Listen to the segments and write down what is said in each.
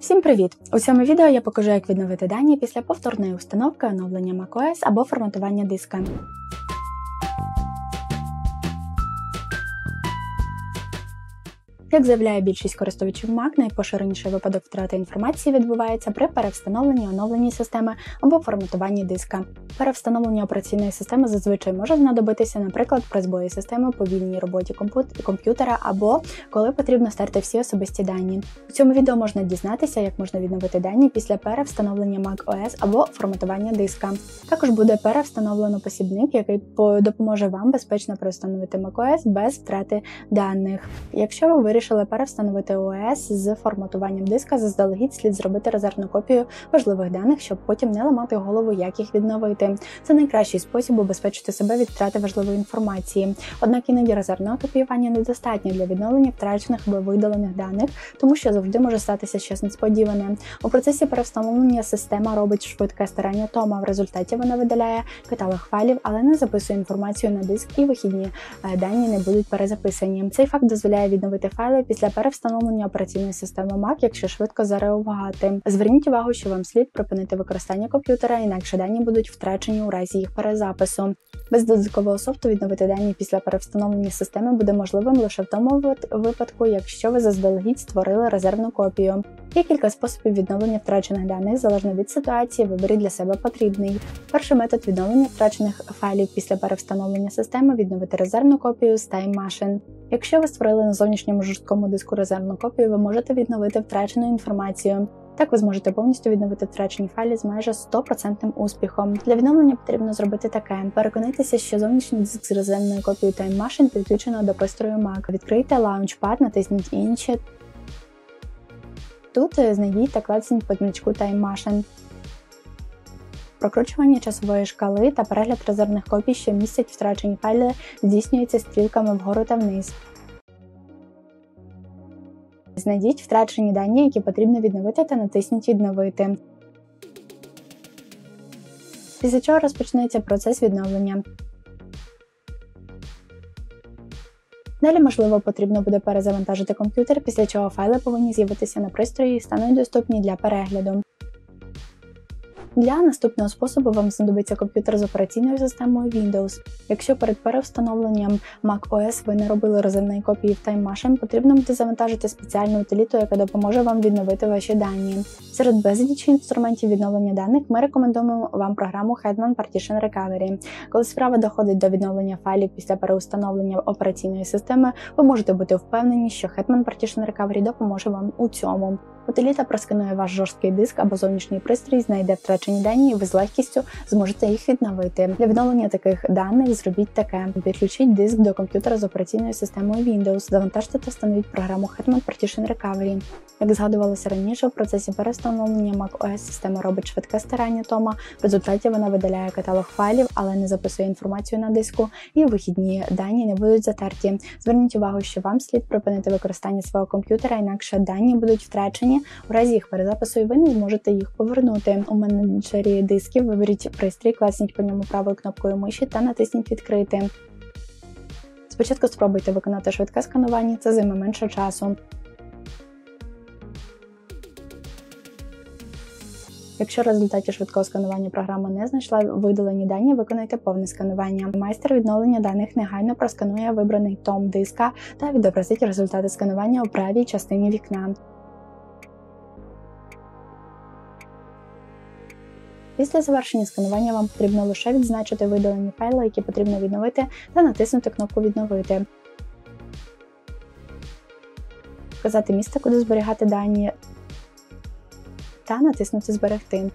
Всім привіт! У цьому відео я покажу, як відновити дані після повторної установки оновлення macOS або форматування диска. Як заявляє більшість користувачів Mac, найпоширеніший випадок втрати інформації відбувається при перевстановленні оновленні системи або форматуванні диска. Перевстановлення операційної системи зазвичай може знадобитися, наприклад, при збої системи, повільній роботі комп'ютера або коли потрібно стерти всі особисті дані. У цьому відео можна дізнатися, як можна відновити дані після перевстановлення Mac OS або форматування диска. Також буде перевстановлено посібник, який допоможе вам безпечно перевстановити macOS без втрати даних. Якщо ви вирішили перевстановити ОС з форматуванням диска, заздалегідь слід зробити резервну копію важливих даних, щоб потім не ламати голову, як їх відновити. Це найкращий спосіб убезпечити себе від втрати важливої інформації. Однак іноді резервного копіювання недостатньо для відновлення втрачених або видалених даних, тому що завжди може статися щось несподіване. У процесі перевстановлення система робить швидке старання тома. В результаті вона видаляє каталог файлів, але не записує інформацію на диск, і вихідні е, дані не будуть перезаписані. Цей факт дозволяє відновити файл файли після перевстановлення операційної системи Mac, якщо швидко зареагувати. Зверніть увагу, що вам слід припинити використання комп'ютера, інакше дані будуть втрачені у разі їх перезапису. Без додаткового софту відновити дані після перевстановлення системи буде можливим лише в тому випадку, якщо ви заздалегідь створили резервну копію. Є кілька способів відновлення втрачених даних залежно від ситуації, виберіть для себе потрібний. Перший метод відновлення втрачених файлів після перевстановлення системи відновити резервну копію з Time Machine. Якщо ви створили на зовнішньому жорсткому диску резервну копію, ви можете відновити втрачену інформацію. Так ви зможете повністю відновити втрачені файлі з майже 100% успіхом. Для відновлення потрібно зробити таке: переконайтеся, що зовнішній диск з резервною копією Time Machine підключено до пристрою Mac. Відкрийте Launchpad, натисніть інші. Тут е, знайдіть та клацніть по значку Time Machine. Прокручування часової шкали та перегляд резервних копій, що містять втрачені файли, здійснюється стрілками вгору та вниз. Знайдіть втрачені дані, які потрібно відновити, та натисніть Відновити. Після чого розпочнеться процес відновлення. Далі, можливо, потрібно буде перезавантажити комп'ютер, після чого файли повинні з'явитися на пристрої і стануть доступні для перегляду. Для наступного способу вам знадобиться комп'ютер з операційною системою Windows. Якщо перед перевстановленням Mac OS ви не робили розривної копії в Time Machine, потрібно буде завантажити спеціальну утиліту, яка допоможе вам відновити ваші дані. Серед безлічі інструментів відновлення даних ми рекомендуємо вам програму Hetman Partition Recovery. Коли справа доходить до відновлення файлів після переустановлення операційної системи, ви можете бути впевнені, що Hetman Partition Recovery допоможе вам у цьому. Утиліта просканує ваш жорсткий диск або зовнішній пристрій, знайде втрачені дані, і ви з легкістю зможете їх відновити. Для відновлення таких даних зробіть таке: підключіть диск до комп'ютера з операційною системою Windows, завантажте та встановіть програму Hetman Partition Recovery. Як згадувалося раніше, в процесі перестановлення macOS система робить швидке старання тома. В результаті вона видаляє каталог файлів, але не записує інформацію на диску, і вихідні дані не будуть затерті. Зверніть увагу, що вам слід припинити використання свого комп'ютера, інакше дані будуть втрачені. У разі їх перезапису і ви не зможете їх повернути. У менеджері дисків виберіть пристрій, класніть по ньому правою кнопкою миші та натисніть Відкрити. Спочатку спробуйте виконати швидке сканування, це займе менше часу. Якщо в результаті швидкого сканування програма не знайшла видалені дані, виконайте повне сканування. Майстер відновлення даних негайно просканує вибраний том диска та відобразить результати сканування у правій частині вікна. Після завершення сканування вам потрібно лише відзначити видалені файли, які потрібно відновити, та натиснути кнопку Відновити. Вказати місце, куди зберігати дані, та натиснути Зберегти.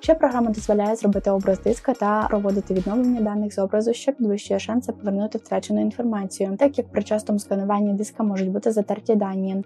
Ще програма дозволяє зробити образ диска та проводити відновлення даних з образу, що підвищує шанси повернути втрачену інформацію, так як при частому скануванні диска можуть бути затерті дані.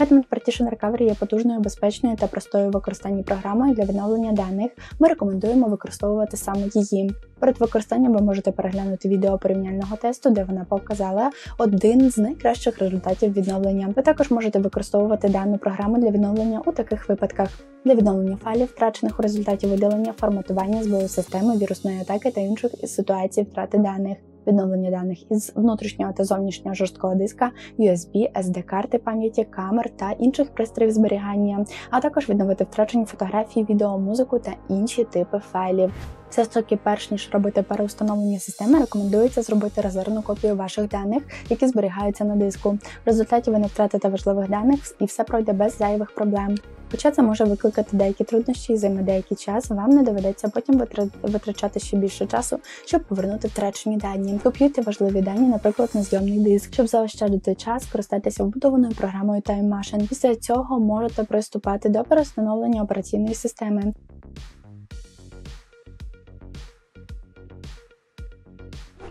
Hetman Partition Recovery є потужною, безпечною та простою в використанні програмою для відновлення даних. Ми рекомендуємо використовувати саме її. Перед використанням ви можете переглянути відео порівняльного тесту, де вона показала один з найкращих результатів відновлення. Ви також можете використовувати дану програму для відновлення у таких випадках: для відновлення файлів, втрачених у результаті видалення, форматування збою системи, вірусної атаки та інших ситуацій втрати даних. Відновлення даних із внутрішнього та зовнішнього жорсткого диска, USB, SD-карти пам'яті, камер та інших пристроїв зберігання, а також відновити втрачені фотографії, відео, музику та інші типи файлів. Все ж перш ніж робити переустановлення системи, рекомендується зробити резервну копію ваших даних, які зберігаються на диску. В результаті ви не втратите важливих даних і все пройде без зайвих проблем. Хоча це може викликати деякі труднощі і займе деякий час, вам не доведеться потім витрачати ще більше часу, щоб повернути втрачені дані. Копіюйте важливі дані, наприклад, на зйомний диск, щоб заощадити час, користайтеся вбудованою програмою Time Machine. Після цього можете приступати до перестановлення операційної системи.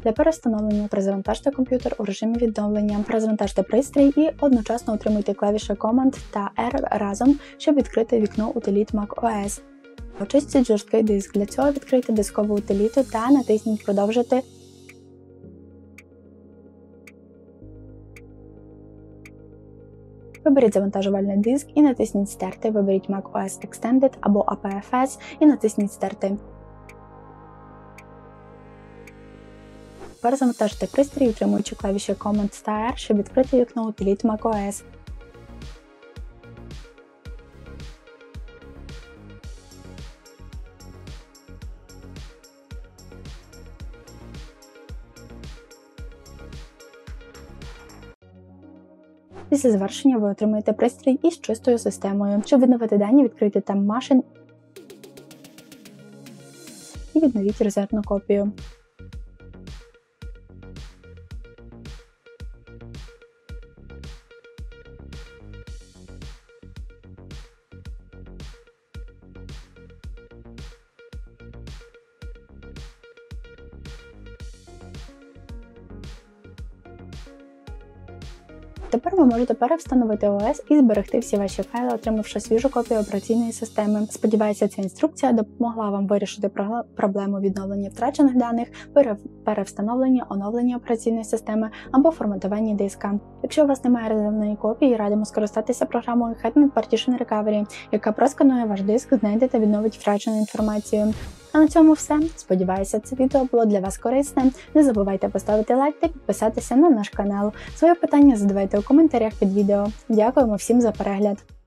Для перестановлення перезавантажте комп'ютер у режимі відновлення, перезавантажте пристрій і одночасно утримуйте клавіші Command та R разом, щоб відкрити вікно утиліт macOS. Очистіть жорсткий диск. Для цього відкрийте дискову утиліту та натисніть Продовжити. Виберіть завантажувальний диск і натисніть Стерти. Виберіть macOS Extended або APFS і натисніть Стерти. Перезавантажте пристрій, утримуючи клавіші Command та R, щоб відкрити вікно утиліт macOS. Після завершення ви отримаєте пристрій із чистою системою. Щоб відновити дані, відкрийте там машин і відновіть резервну копію. Тепер ви можете перевстановити ОС і зберегти всі ваші файли, отримавши свіжу копію операційної системи. Сподіваюся, ця інструкція допомогла вам вирішити проблему відновлення втрачених даних, перевстановлення, оновлення операційної системи або форматування диска. Якщо у вас немає резервної копії, радимо скористатися програмою Hetman Partition Recovery, яка просканує ваш диск, знайде та відновить втрачену інформацію. А на цьому все. Сподіваюся, це відео було для вас корисне. Не забувайте поставити лайк та підписатися на наш канал. Своє питання задавайте у коментарях під відео. Дякуємо всім за перегляд.